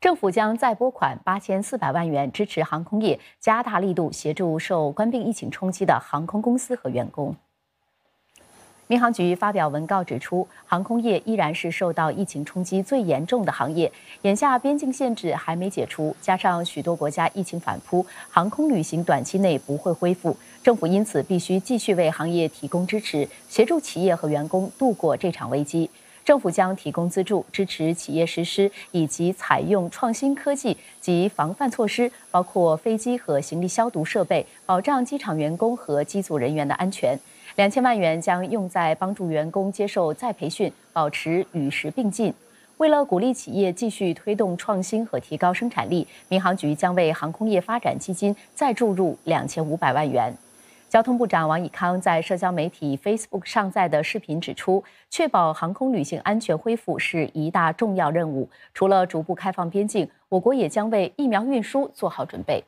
政府将再拨款八千四百万元支持航空业，加大力度协助受冠病疫情冲击的航空公司和员工。民航局发表文告指出，航空业依然是受到疫情冲击最严重的行业。眼下边境限制还没解除，加上许多国家疫情反扑，航空旅行短期内不会恢复。政府因此必须继续为行业提供支持，协助企业和员工度过这场危机。政府将提供资助，支持企业实施以及采用创新科技及防范措施，包括飞机和行李消毒设备，保障机场员工和机组人员的安全。两千万元将用在帮助员工接受再培训，保持与时并进。为了鼓励企业继续推动创新和提高生产力，民航局将为航空业发展基金再注入两千五百万元。交通部长王以康在社交媒体 Facebook 上载的视频指出，确保航空旅行安全恢复是一大重要任务。除了逐步开放边境，我国也将为疫苗运输做好准备。